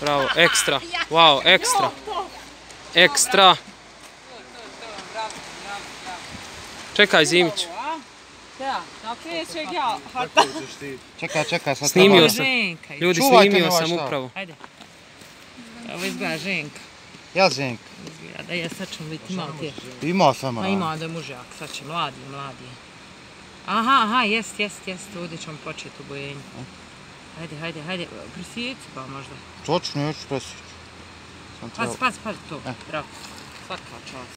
Bravo, ekstra. Wow, ekstra. Ekstra. Čekaj, Zimić. Da, krećeg ja. Čekaj, čekaj, sad Snimio sam. Ženka. Ljudi, snimio sam upravo. Ajde. Ovo izgleda ženka. Ja Ženk, Izgleda da je sad ćemo vidjeti malo ti. imao sam Ma ono. ima da je mužak, sad će mladi, mladi. Aha, aha, jest, jest, jest, ovdje ćemo početi u bojenju. Hajde, hajde, hajde, prisjeci pa možda. Točno, još. Sam Pas, trebao- pas, to, bravo. Svaka čast.